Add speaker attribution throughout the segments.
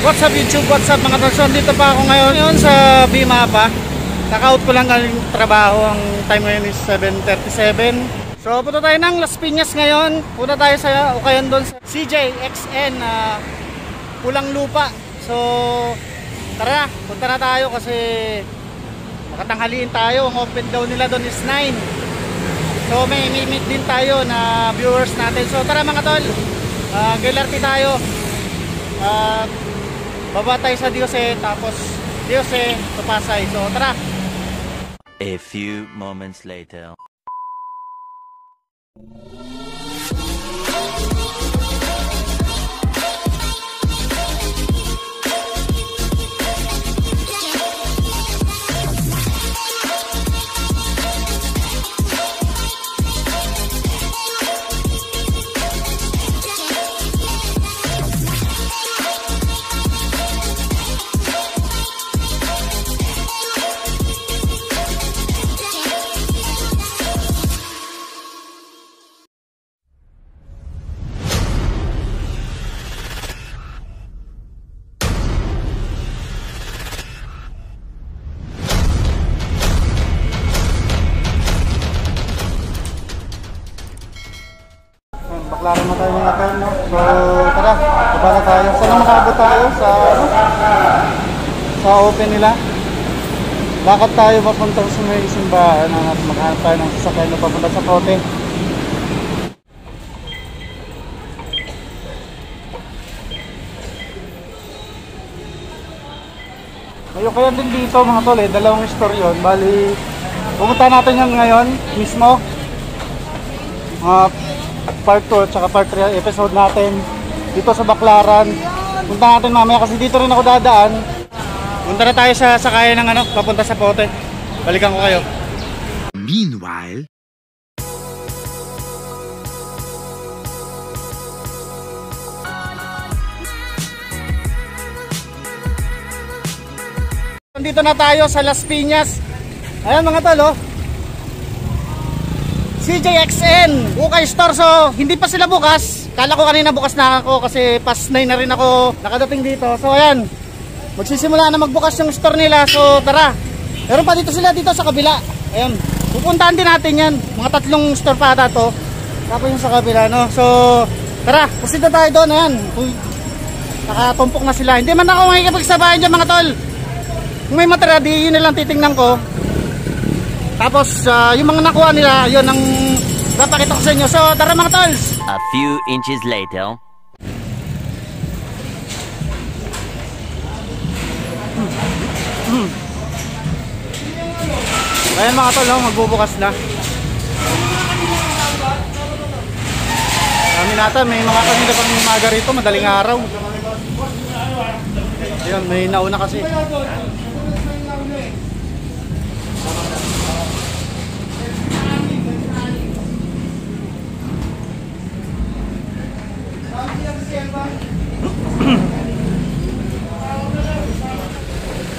Speaker 1: What's up YouTube? What's up mga? So, dito pa ako ngayon, ngayon sa Bimapa. Naka-out ko lang galing trabaho. Ang time ngayon is 7.37. So punta tayo ng Las Piñas ngayon. Punta tayo sa Ukayon doon sa CJXN na Pulang Lupa. So tara, punta na tayo kasi makatanghaliin tayo. Ang open daw nila doon is 9. So may meet din tayo na viewers natin. So tara mga tol, uh, GLRT tayo. Uh, baba tayo sa Diose tapos Diose to Pasay. So tara.
Speaker 2: A few moments later.
Speaker 1: Lakad tayo papunta sa may simbahan at maghanap tayo ng sasakyan na papunta sa kote. Ngayon kaya din dito mga tol eh, dalawang store yun. Bali, pumunta natin yan ngayon mismo. Mga part 2 at part 3 episode natin dito sa Baklaran. Punta natin mamaya kasi dito rin ako dadaan. Punta na tayo sa sakayan ng ano, papunta sa Pote. Balikan ko kayo.
Speaker 3: Meanwhile,
Speaker 1: Nandito na tayo sa Las Piñas. Ayan mga tol, oh. CJXN, Ukay Store. So, hindi pa sila bukas. Kala ko kanina bukas na ako kasi past 9 na rin ako nakadating dito. So, ayan. Magsisimula na magbukas yung store nila. So, tara. Meron pa dito sila dito sa kabila. Ayan. Pupuntahan din natin yan. Mga tatlong store pa ata to. Tapos yung sa kabila, no? So, tara. Proceed na tayo doon. Ayan. Nakatumpok na sila. Hindi man ako makikipagsabayan dyan mga tol. Kung may matira, di yun na lang titingnan ko. Tapos uh, yung mga nakuha nila, yun ang papakita ko sa inyo. So tara mga tolls!
Speaker 2: A few inches later.
Speaker 1: Ayan mga tol, oh, magbubukas na. Kami nata, may mga kanila pang umaga rito, madaling araw. Ayun, may nauna kasi.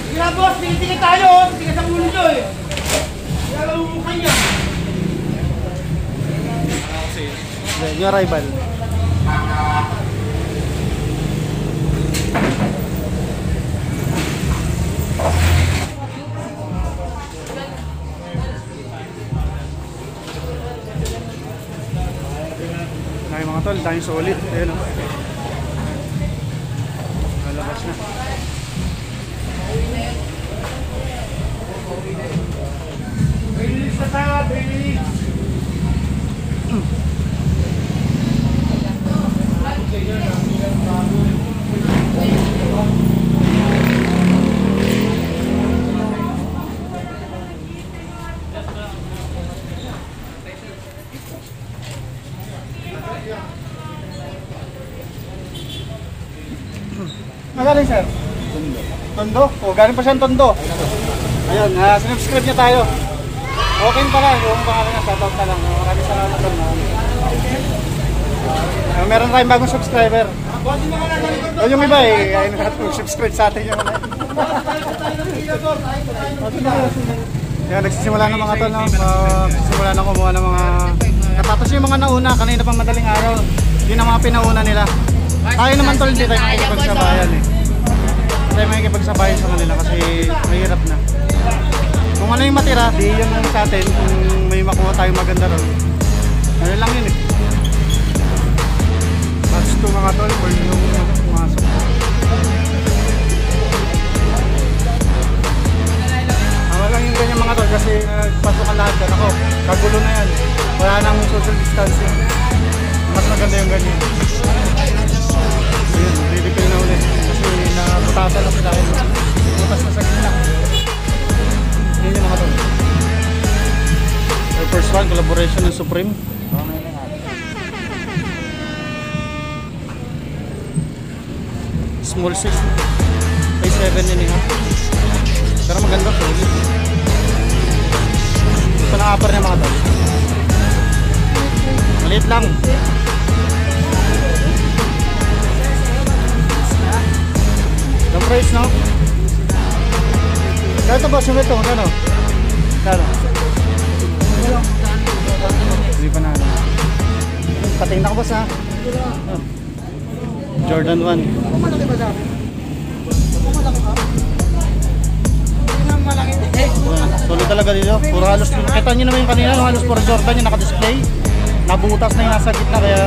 Speaker 1: Sige boss, tingin tayo, oh. tingin sa ulo eh. Kaya lang umukha niya. Yung arrival. Ay mga tol, daming solid. Ayun o. Nalabas na. Release na release! Magaling sir? Tondo. Tondo? O, galing pa siyang Tondo. Ayun, uh, sinubscribe niya tayo. Okay pala, yung pangalan niya, shoutout na lang. Maraming salamat doon. Uh, meron tayong bagong subscriber. O yung iba eh, ay nag-subscribe sa atin yung Kaya nagsisimula ng mga tol, no? Uh, nagsisimula na kumuha ng mga... Katapos yung mga nauna, kanina pang madaling araw. Yun ang mga pinauna nila. Tayo naman tol, hindi tayo makikipagsabayan eh. pagsabayin sa kanila kasi mahirap na. Kung ano yung matira, di yun lang sa atin. Kung may makuha tayong maganda ron. Ano lang yun eh. Match to mga tol, or yung ano, pumasok. Tama lang yung ganyan mga tol kasi nagpasok ang lahat yan. Ako, kagulo na yan. Wala nang social distancing. Mas maganda yung ganyan. Collaboration ng Supreme. Small size. Ay 7 yun eh. Pero maganda solid. Ito upper niya mga tol. Maliit lang. Yung price no? Kaya ito boss yung ito, magkano? Magkano? Hindi pa na. Patingin ako boss ha. Oh. Jordan 1. Solid talaga dito. Puro halos, kita nyo naman yung kanina, no, halos puro Jordan yung naka-display. Nabutas na yung nasa gitna kaya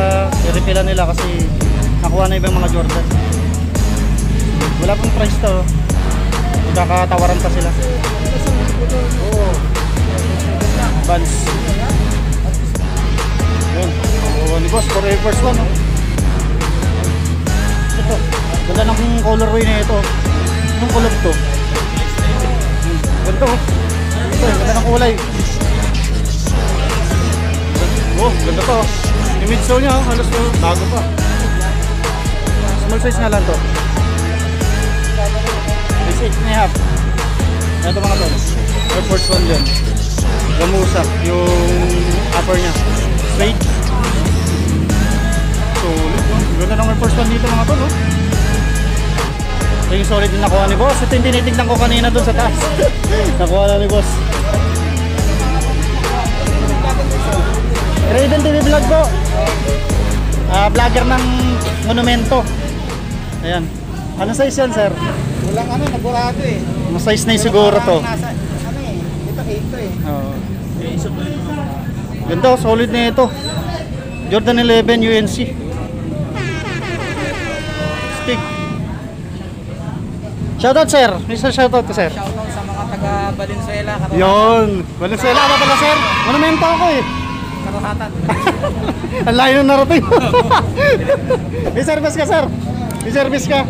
Speaker 1: i-refillan nila kasi nakuha na ibang mga Jordan. Wala pong price to. Magkakatawaran pa sila. Oo. Vans. Yun. Oo, ni boss, for Air Force One. No? Ito. Ganda ng colorway na ito. Yung kulog to. Ganito. oh. Ito, ganda ng kulay. Oh, ganda to. Yung midsole niya, oh, halos oh, bago pa. Small size nga lang to. This 8 and a half. Ito mga to. Air Force One din. Gamusa. Yung upper niya. Straight. Solid. no? Ganda ng Air Force One dito mga to. No? Ito yung solid na nakuha ni boss. Ito yung tinitignan ko kanina doon sa taas. nakuha na ni boss. Raven TV Vlog po. Ah, vlogger ng Monumento. Ayan. Ano size yan, sir?
Speaker 4: Walang ano, nagburado eh.
Speaker 1: Ano size na yung siguro to?
Speaker 4: Nasa, ano eh, ito 8 to eh.
Speaker 1: Oo. Ganda, oh, solid na ito. Jordan 11 UNC. Stick. Shoutout sir. Mr. Shoutout ko sir.
Speaker 4: Shoutout sa mga taga Valenzuela, Karo-
Speaker 1: Yon. Valenzuela ka pala sir. Monumento ako eh.
Speaker 4: Karohatan.
Speaker 1: Ang layo ng narating. May service ka sir. May service ka.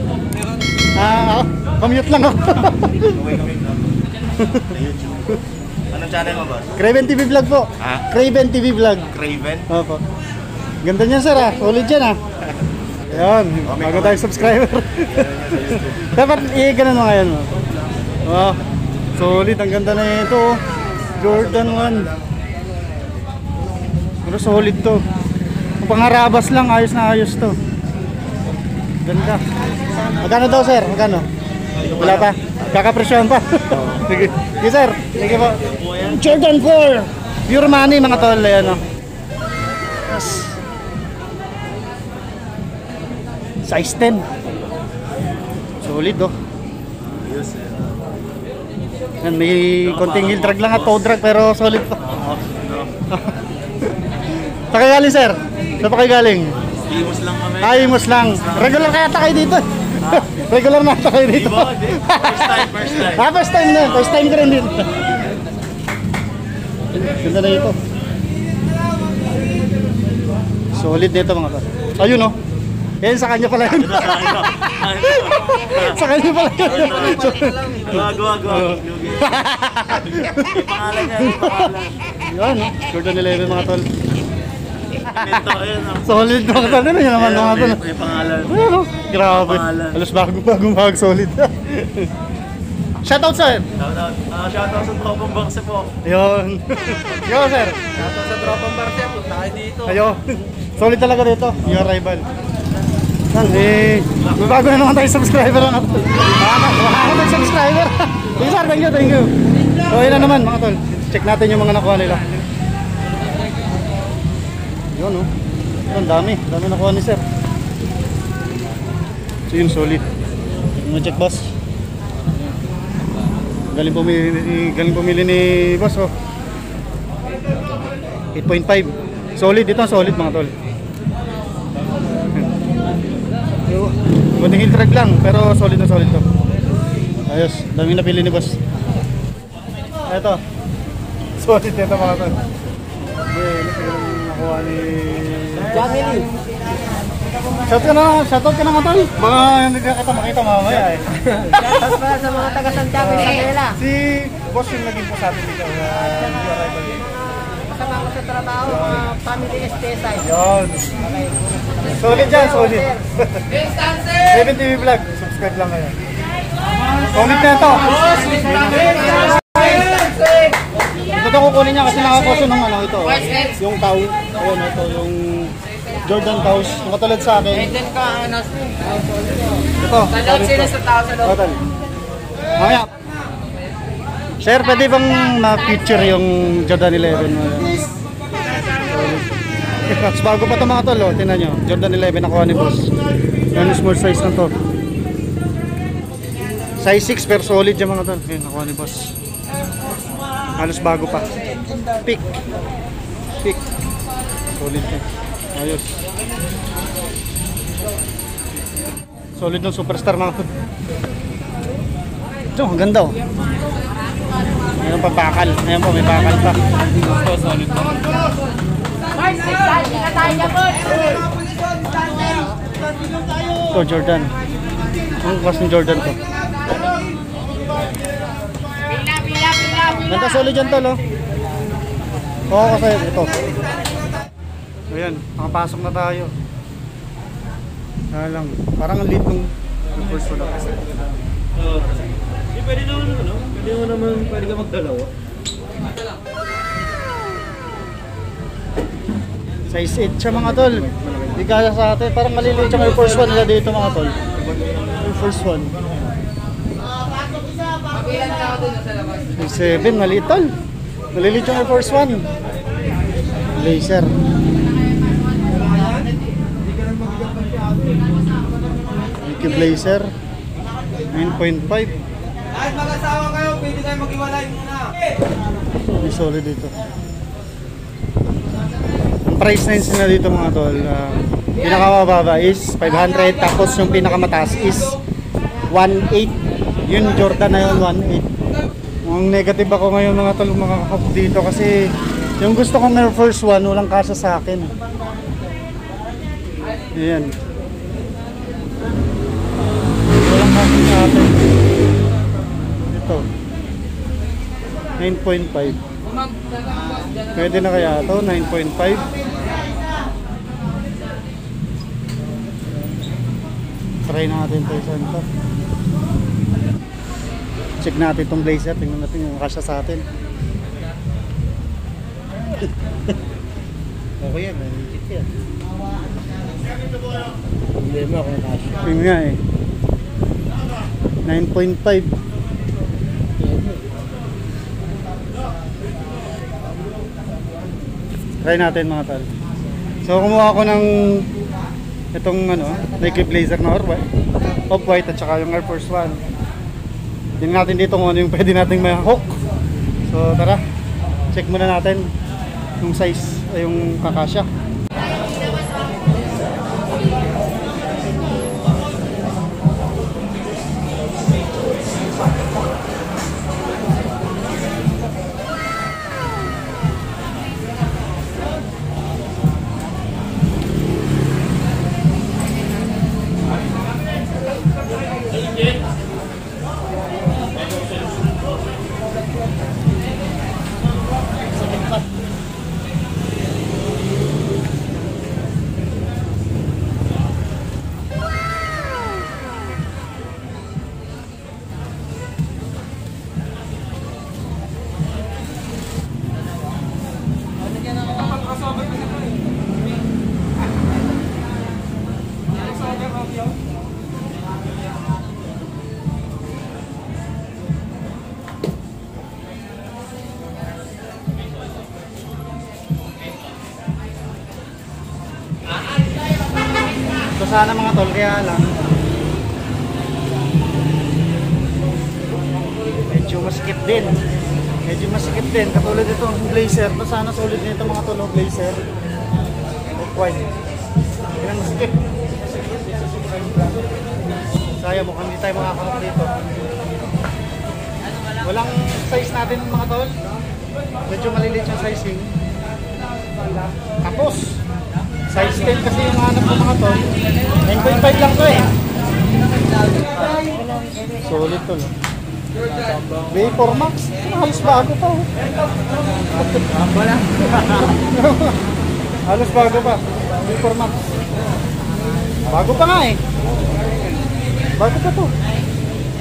Speaker 1: Ah, ako. Commute lang ako.
Speaker 5: Anong channel mo, boss?
Speaker 1: Craven TV Vlog po.
Speaker 5: Ha?
Speaker 1: Craven TV Vlog.
Speaker 5: Craven?
Speaker 1: Opo. Ganda niya sir ah. Solid yan ah. Ayan, bago tayo subscriber. Dapat i-ganon mo ngayon mo. Wow. Solid, ang ganda na ito. oh. Jordan 1. Pero solid to. Pangarabas lang, ayos na ayos to. Ganda. Magkano daw sir? Magkano? Wala pa. Kakapresyon pa. Sige. Sige sir. Sige po. Jordan 4. Pure money mga tol. Ayan o. Yes. Size 10. Solid oh. Yan, may konting heel drag lang at toe drag pero solid pa. Saan kayo galing sir? Saan pa kayo galing?
Speaker 5: Himos lang kami.
Speaker 1: Ay, Imos lang. Regular kaya ata kayo dito. Regular na ata kayo dito.
Speaker 5: First time, first time.
Speaker 1: Ah, first time na. First time ko rin din. Ganda na ito. Solid nito mga ka. Ayun oh. Yan sa kanya pala yun. sa kanya pala yun.
Speaker 5: Gago, gago. Pangalan niya, pangalan.
Speaker 1: Yan oh. Jordan 11 mga tol.
Speaker 5: Ito.
Speaker 1: Solid mga tol. Ano yun naman mga tol.
Speaker 5: may- pangalan.
Speaker 1: Oh. Grabe. Alas bago bago mag solid. Shoutout sir.
Speaker 5: Shoutout. Ah, shoutout sa tropang bakse po.
Speaker 1: Ayun. Yo sir.
Speaker 4: Shoutout sa Tropang Barce, punta kayo dito.
Speaker 1: Ayun. Solid talaga dito. Yung arrival. Yan, eh, may bago na naman tayo subscriber na tol. Baka na subscriber. Sige sir, thank you, thank you. So, yun na naman mga tol. Check natin yung mga nakuha nila. Yun, oh. Yun, dami. Dami nakuha ni sir. So, yun, solid. Yung check boss. Galing pumili, galing pumili ni boss oh. 8.5. Solid ito, solid mga tol. Kunting heel drag lang, pero solid na solid to. Ayos, dami napili ni boss. Eto. Solid ito mga tol. Okay, ito nakuha ni...
Speaker 4: Family.
Speaker 1: Shout ka na, shoutout ka na mga tol. Baka hindi ka kita makita mamaya eh.
Speaker 4: Shoutout pala sa mga taga Santiago sa kanila.
Speaker 1: Si boss yung naging po sa atin dito.
Speaker 4: Kasama ko sa trabaho, mga family STSI.
Speaker 1: Yun. Solid dyan, solid. 7 TV vlog. Subscribe lang kayo. Comment na ito. Ito to kukunin niya kasi nakakoso ng ano ito. Yung tau. Ayun, ito yung Jordan Taos. Yung katulad sa akin.
Speaker 4: Then ka, ano,
Speaker 1: Ito.
Speaker 4: Shoutout sila sa tao sa loob.
Speaker 1: Mamaya. Sir, pwede bang ma-feature yung Jordan 11? Mas bago pa ito mga tol, oh. Tingnan nyo. Jordan 11 nakuha ni boss. Yan yung small size lang to. Size 6 pero solid yung mga tol. Yan, nakuha ni boss. Halos bago pa. Pick. Pick. Solid yan. Ayos. Solid ng superstar mga. Ito, ang ganda oh. Mayroon pa bakal. Ayan po, may bakal pa. Ito, Jordan. Ang klas ng Jordan to. Ganda solid yan tol, oh. Oo, kasi ito. Ayan, nakapasok na tayo. Kaya lang, parang ang lead nung first one ako.
Speaker 5: Hindi pwede naman ano, pwede mo naman, pwede ka magdalawa.
Speaker 1: Size 8 siya mga tol. Hindi kaya sa atin. Parang maliliit yung Air Force 1 nila dito mga tol. Force 1. 7, maliit tol. Maliliit yung Air Force 1. Laser. Nike Blazer. 9.5.
Speaker 4: Kahit mag-asawa kayo, pwede kayo mag-iwalay muna.
Speaker 1: May solid dito. Ang price na sila dito mga tol, uh, pinakamababa is 500 tapos yung pinakamataas is 1.8. Yun Jordan na yun, 1.8. Ang negative ako ngayon mga tol mga kakap dito kasi yung gusto kong Air Force 1 walang kasa sa akin. Ayan. Walang kasa sa akin. Ito. 9.5. Pwede na kaya ito? 9.5. Try natin ito isa nito. Check natin itong blazer. Tingnan natin yung kasya sa atin.
Speaker 4: Okay yan, legit yan. Problema kung kasya.
Speaker 1: Yun nga eh. 9.5. Try natin mga tal. So kumuha ako ng itong ano, Nike Blazer na or- off-white at saka yung Air Force 1. Tingnan natin dito kung ano yung pwede nating may hook. So tara, check muna natin yung size, yung kakasya. Sana mga tol, kaya lang. Medyo masikip din. Medyo masikip din. Katulad ito ang blazer. Ito sana solid nito mga tulong blazer. Off-white. Yan ang masikip. Sayang mukhang hindi tayo makakamot dito. Walang size natin mga tol. Medyo maliliit yung sizing. Tapos, size 10 kasi yung hanap ko mga tol. 9.5 lang to eh. Solid to. No? Vapor Max. Halos bago pa. oh. Halos bago pa. Vapor Max. Bago pa nga eh. Bago pa to.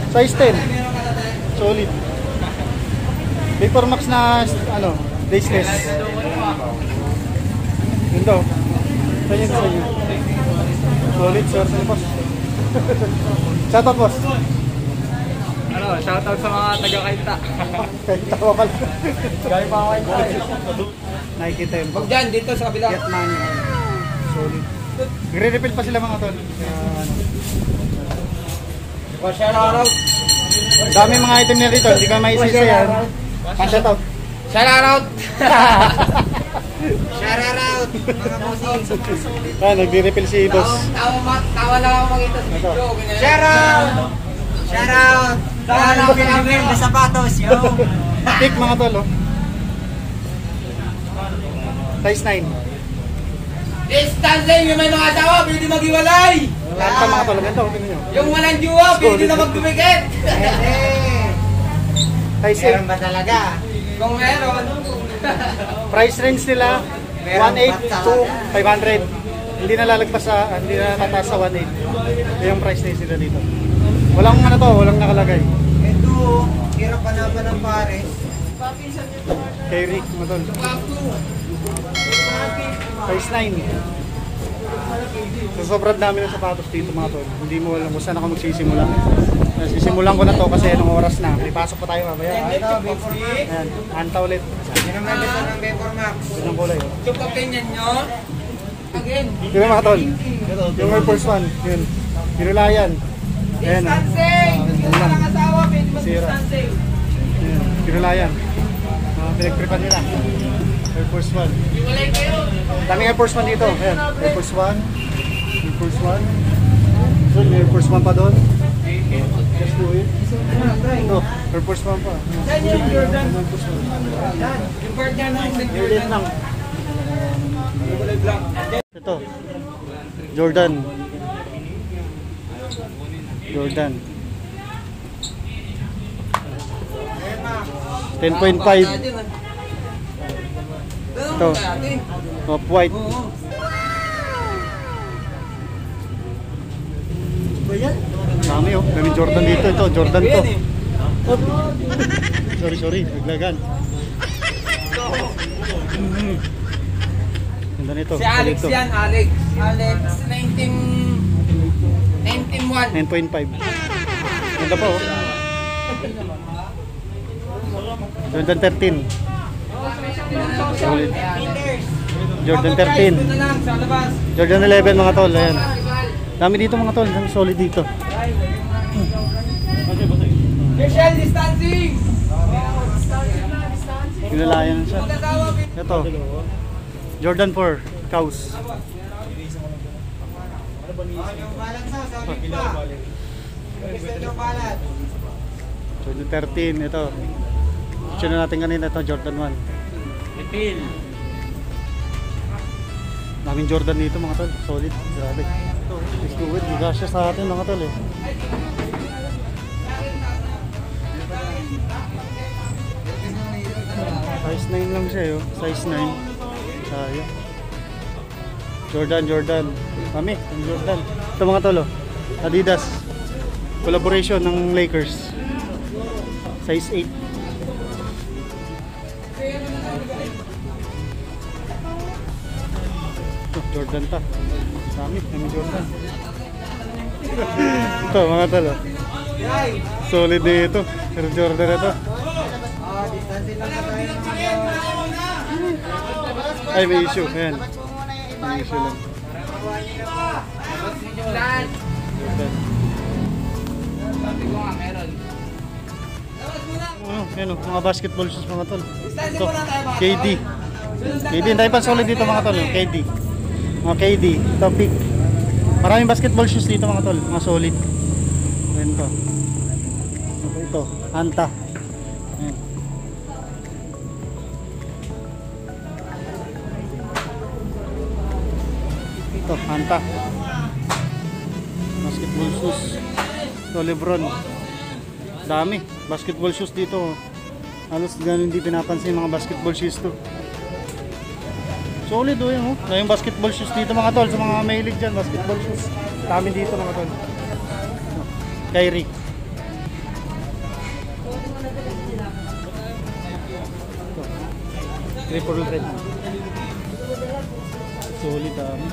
Speaker 1: Size 10. Solid. Vapor Max na ano, baseless. Yun daw. Saan yun sa inyo? Solid, sir. Saan boss? Shoutout, boss.
Speaker 6: Ano, shoutout sa mga taga-kainta.
Speaker 1: Kahit tawa pala.
Speaker 6: Gaya pa ako.
Speaker 1: Nakikita yun.
Speaker 6: Huwag dyan, dito sa kabila.
Speaker 1: Get money. Solid. Nagre-refill pa sila mga tol. Ano,
Speaker 6: Pa-shoutout.
Speaker 1: dami mga item nila dito. Hindi ka maisisa yan. Pa-shoutout.
Speaker 6: Shoutout! Shoutout! Mga bossing.
Speaker 1: Ah, nagre-refill si boss.
Speaker 6: Tawa, tawa, tawa lang ako makita sa video.
Speaker 1: Ito.
Speaker 6: Shoutout! Shoutout! Tawa lang ako pinamil na sapatos, yo!
Speaker 1: Pick mga tol, oh. Size 9.
Speaker 6: Distancing! Yung may mga asawa, pwede maghiwalay!
Speaker 1: Lahat pa mga tol. Ganito, tingnan nyo.
Speaker 6: Yung walang jowa, pwede na magdumikit!
Speaker 1: Size 8.
Speaker 6: ba talaga? Kung meron,
Speaker 1: Price range nila 1.8 to 500. Hindi na lalagpas sa hindi na tataas sa 1.8. Ito yung price range nila dito. Walang ano to, walang nakalagay.
Speaker 6: ito, hirap pa na pa ng pares.
Speaker 1: Kay Rick, matol. Size 9. So, sobrang dami ng sapatos dito mga tol. Hindi mo alam kung saan ako magsisimula. Sisimulan ko na to kasi anong oras na. May pasok pa tayo mamaya. Ayan, anta ulit.
Speaker 6: Yan ang nabito ng Vapor Max.
Speaker 1: Yun ang kulay. oh.
Speaker 6: Yung opinion nyo, again,
Speaker 1: Di ba mga tol? Yung Air Force One, yun. Kinulayan. Ayan. ah.
Speaker 6: distancing! Yung walang asawa, pwede mag-distancing.
Speaker 1: Ayan. Kinulayan. Mga pinagtripan nila. Air Force One.
Speaker 6: Iwalay kayo.
Speaker 1: Daming Air Force One dito. Ayan. Air Force One. Air Force One. So, may Air Force One pa doon. Just do it. Ito, Air Force One pa.
Speaker 6: Saan yung Jordan?
Speaker 1: Air Force.
Speaker 6: Yung part niya Jordan.
Speaker 1: lang. Ito. Jordan. Jordan. 10.5 Ito. Off-white. Dami oh. Dami Jordan dito. Ito, Jordan to. Oh. Sorry, sorry. Naglagan. Mhm. Ganda nito.
Speaker 6: Si Alex yan, Alex. Alex, 19... 19-1.
Speaker 1: 9.5. Ganda pa oh. Jordan 13. Solid. Jordan 13.
Speaker 6: Ito na lang, sa labas.
Speaker 1: Jordan 11 mga tol. Ayan. Dami dito mga tol. Dami solid dito.
Speaker 6: Social distancing!
Speaker 1: Kinalayan siya. Ito. Jordan 4. Cows. Jordan 13. Ito. Ito na natin kanina. Ito Jordan 1.
Speaker 5: Refill.
Speaker 1: Daming Jordan dito mga tol. Solid. Grabe. Let's do it. Biga siya sa atin mga tol eh. Size 9 lang siya yo. Size 9. Sayang. Jordan, Jordan. Ang Jordan. Ito mga tol oh. Adidas. Collaboration ng Lakers. Size 8. Jordan pa. Dami, dami Jordan. ito mga talo. Solid Jordan ito.
Speaker 6: Tayo ng mga...
Speaker 1: Ay, may issue. Ayan. May issue lang. Jordan.
Speaker 6: Sabi ko nga, meron.
Speaker 1: Oh, Ayan o, mga basketball shoes mga tol. Ito, KD. KD, tayo pa solid dito mga tol. oh, KD. Mga KD, ito pick. Maraming basketball shoes dito mga tol, mga solid. Ayan to. Ito, ito, Anta. Ayan. Ito, Anta. Basketball shoes. Ito, Lebron. Dami. Basketball shoes dito. Halos ganun hindi pinapansin mga basketball shoes to. Solid oh yun oh. Na yung basketball shoes dito mga tol. Sa mga mahilig dyan, basketball shoes. Dami dito mga tol. Oh, Kyrie. Ito. Triple red. Solid dami.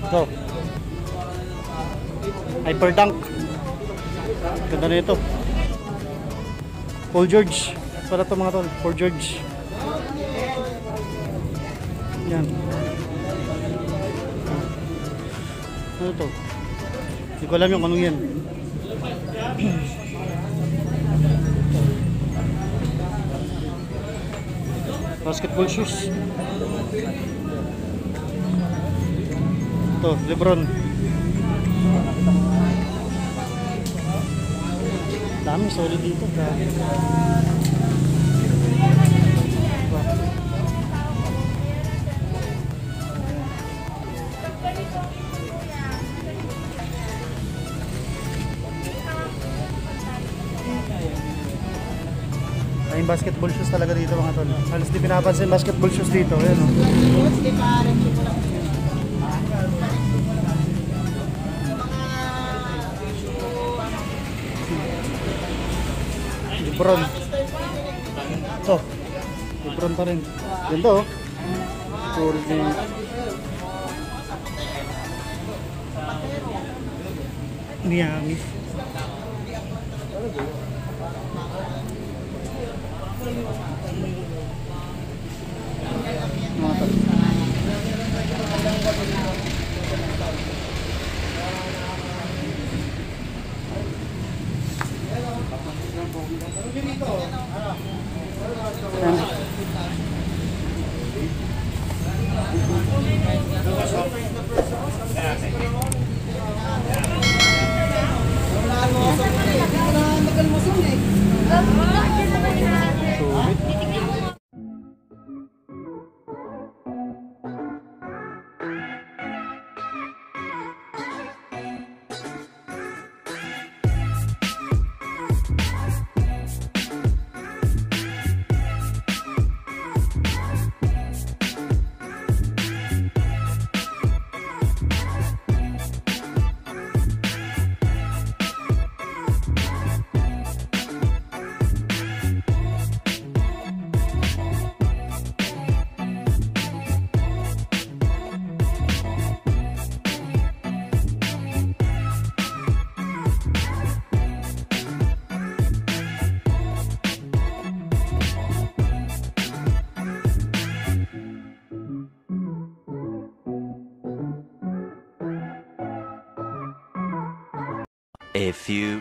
Speaker 1: Ito. Hyper Dunk. Ganda na ito. Paul George. Pala ito mga tol. Paul George. Yan. Ano to? Hindi ko alam yung anong yan. Basketball shoes. Ito, Lebron. Dami solid dito. Grabe. Ay, basketball shoes talaga dito mga tol. Halos di pinapansin basketball shoes dito. Ayan oh. O. Lebron. Ito. Lebron pa rin. Ganda oh. Solid na yun. Miami.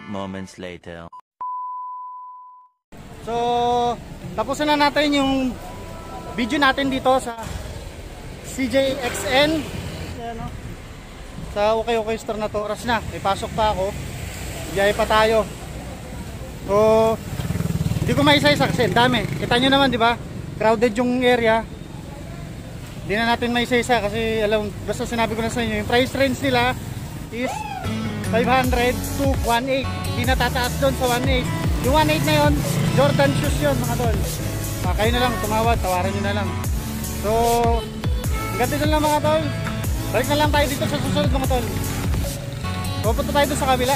Speaker 2: Moments later.
Speaker 1: So, tapusin na natin yung video natin dito sa CJXN. Ayan, no? Sa Okay Okay Store na to. Oras na. May pasok pa ako. Biyahe pa tayo. So, hindi ko maisa-isa kasi dami. Kita nyo naman, di ba? Crowded yung area. Hindi na natin maisa-isa kasi alam, basta sinabi ko na sa inyo, yung price range nila is 500 to 1.8. Hindi na tataas doon sa 1.8. Yung 1.8 na yun, Jordan shoes yun mga tol. Ah, kayo na lang, tumawad, tawaran nyo na lang. So, hanggang dito lang mga tol. Balik na lang tayo dito sa susunod mga tol. Pupunta tayo sa kabila.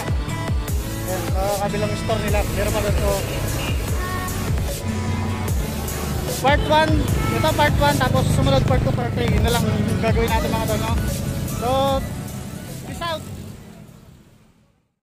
Speaker 1: Yan, sa kabilang store nila. Meron pa doon. So, part 1, ito part 1, tapos sumunod part 2, part 3. Yun na lang gagawin natin mga tol. No? So,